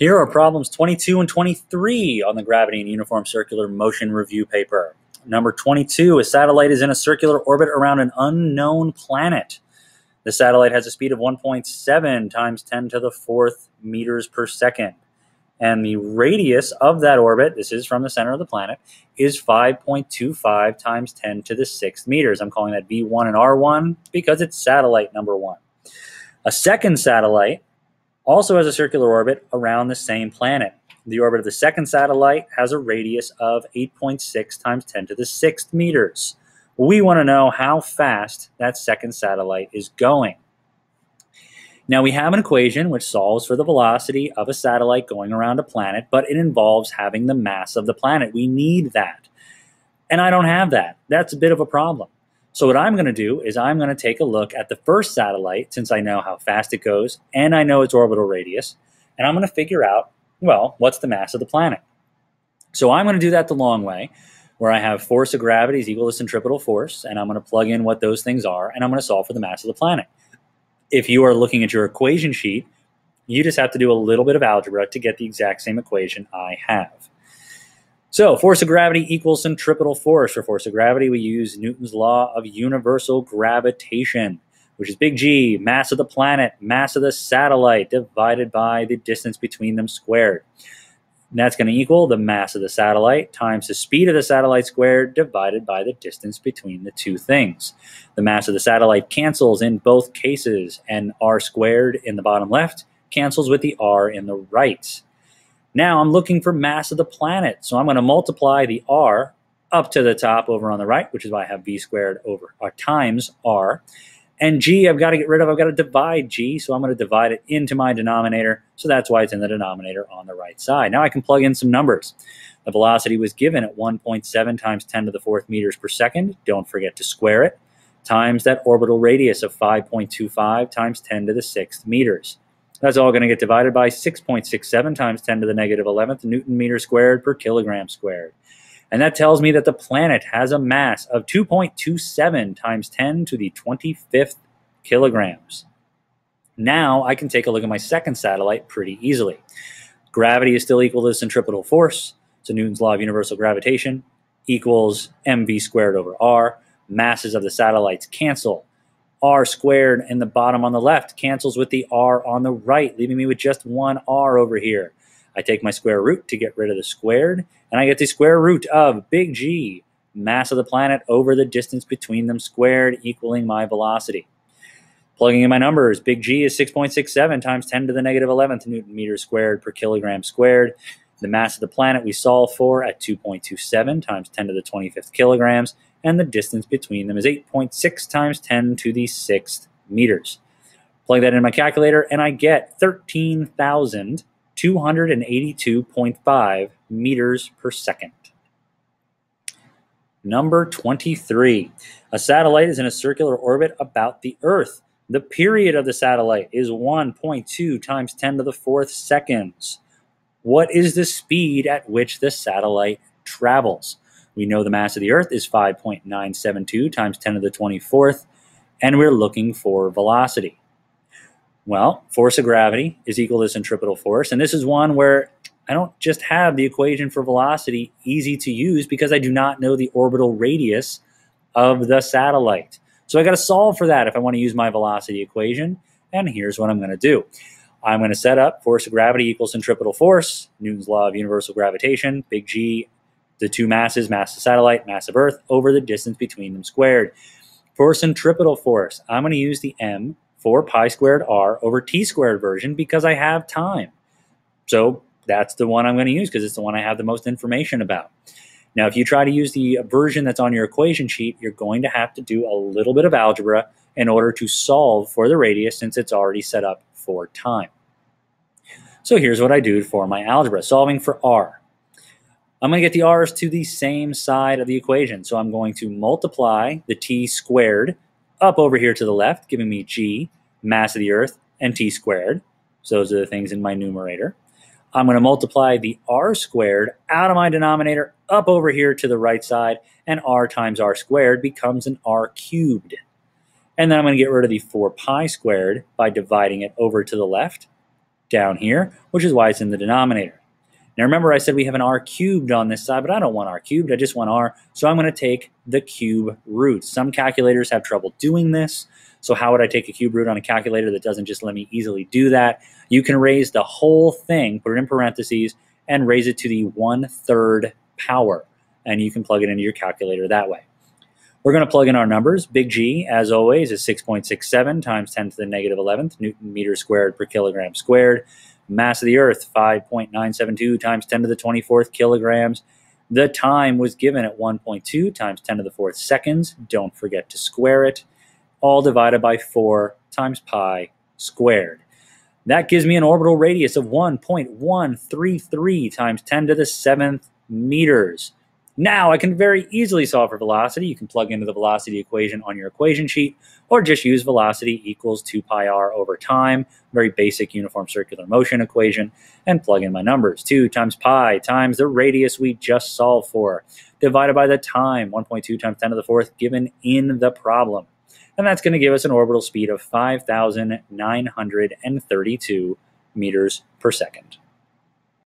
Here are problems 22 and 23 on the gravity and uniform circular motion review paper. Number 22, a satellite is in a circular orbit around an unknown planet. The satellite has a speed of 1.7 times 10 to the fourth meters per second. And the radius of that orbit, this is from the center of the planet, is 5.25 times 10 to the sixth meters. I'm calling that V1 and R1 because it's satellite number one. A second satellite also has a circular orbit around the same planet. The orbit of the second satellite has a radius of 8.6 times 10 to the sixth meters. We want to know how fast that second satellite is going. Now we have an equation which solves for the velocity of a satellite going around a planet, but it involves having the mass of the planet. We need that. And I don't have that. That's a bit of a problem. So what I'm going to do is I'm going to take a look at the first satellite since I know how fast it goes and I know its orbital radius. And I'm going to figure out, well, what's the mass of the planet? So I'm going to do that the long way where I have force of gravity is equal to centripetal force and I'm going to plug in what those things are and I'm going to solve for the mass of the planet. If you are looking at your equation sheet, you just have to do a little bit of algebra to get the exact same equation I have. So, force of gravity equals centripetal force. For force of gravity, we use Newton's law of universal gravitation, which is big G, mass of the planet, mass of the satellite, divided by the distance between them squared. And that's going to equal the mass of the satellite times the speed of the satellite squared divided by the distance between the two things. The mass of the satellite cancels in both cases, and r squared in the bottom left cancels with the r in the right. Now I'm looking for mass of the planet. So I'm going to multiply the r up to the top over on the right, which is why I have v squared over r times r. And g I've got to get rid of. I've got to divide g. So I'm going to divide it into my denominator. So that's why it's in the denominator on the right side. Now I can plug in some numbers. The velocity was given at 1.7 times 10 to the fourth meters per second. Don't forget to square it. Times that orbital radius of 5.25 times 10 to the sixth meters. That's all going to get divided by 6.67 times 10 to the negative 11th newton meter squared per kilogram squared. And that tells me that the planet has a mass of 2.27 times 10 to the 25th kilograms. Now I can take a look at my second satellite pretty easily. Gravity is still equal to the centripetal force, so Newton's law of universal gravitation equals mv squared over r. Masses of the satellites cancel r squared in the bottom on the left cancels with the r on the right, leaving me with just one r over here. I take my square root to get rid of the squared, and I get the square root of big G, mass of the planet over the distance between them squared, equaling my velocity. Plugging in my numbers, big G is 6.67 times 10 to the negative 11th newton meters squared per kilogram squared. The mass of the planet we solve for at 2.27 times 10 to the 25th kilograms and the distance between them is 8.6 times 10 to the sixth meters. Plug that in my calculator, and I get 13,282.5 meters per second. Number 23. A satellite is in a circular orbit about the Earth. The period of the satellite is 1.2 times 10 to the fourth seconds. What is the speed at which the satellite travels? We know the mass of the Earth is 5.972 times 10 to the 24th, and we're looking for velocity. Well, force of gravity is equal to centripetal force, and this is one where I don't just have the equation for velocity easy to use because I do not know the orbital radius of the satellite. So I got to solve for that if I want to use my velocity equation, and here's what I'm going to do. I'm going to set up force of gravity equals centripetal force, Newton's law of universal gravitation, big G the two masses, mass of satellite, mass of Earth, over the distance between them squared. For centripetal force, I'm going to use the m four pi squared r over t squared version because I have time. So that's the one I'm going to use because it's the one I have the most information about. Now, if you try to use the version that's on your equation sheet, you're going to have to do a little bit of algebra in order to solve for the radius since it's already set up for time. So here's what I do for my algebra. Solving for r. I'm going to get the r's to the same side of the equation. So I'm going to multiply the t squared up over here to the left, giving me g, mass of the Earth, and t squared. So those are the things in my numerator. I'm going to multiply the r squared out of my denominator up over here to the right side, and r times r squared becomes an r cubed. And then I'm going to get rid of the 4 pi squared by dividing it over to the left. down here, which is why it's in the denominator. Now remember I said we have an r cubed on this side, but I don't want r cubed, I just want r, so I'm going to take the cube root. Some calculators have trouble doing this, so how would I take a cube root on a calculator that doesn't just let me easily do that? You can raise the whole thing, put it in parentheses, and raise it to the one-third power, and you can plug it into your calculator that way. We're going to plug in our numbers. Big G, as always, is 6.67 times 10 to the negative 11th newton meter squared per kilogram squared. Mass of the Earth, 5.972 times 10 to the 24th kilograms. The time was given at 1.2 times 10 to the 4th seconds. Don't forget to square it. All divided by 4 times pi squared. That gives me an orbital radius of 1.133 times 10 to the 7th meters. Now I can very easily solve for velocity. You can plug into the velocity equation on your equation sheet or just use velocity equals 2 pi r over time, very basic uniform circular motion equation, and plug in my numbers. 2 times pi times the radius we just solved for, divided by the time, 1.2 times 10 to the fourth, given in the problem. And that's going to give us an orbital speed of 5,932 meters per second.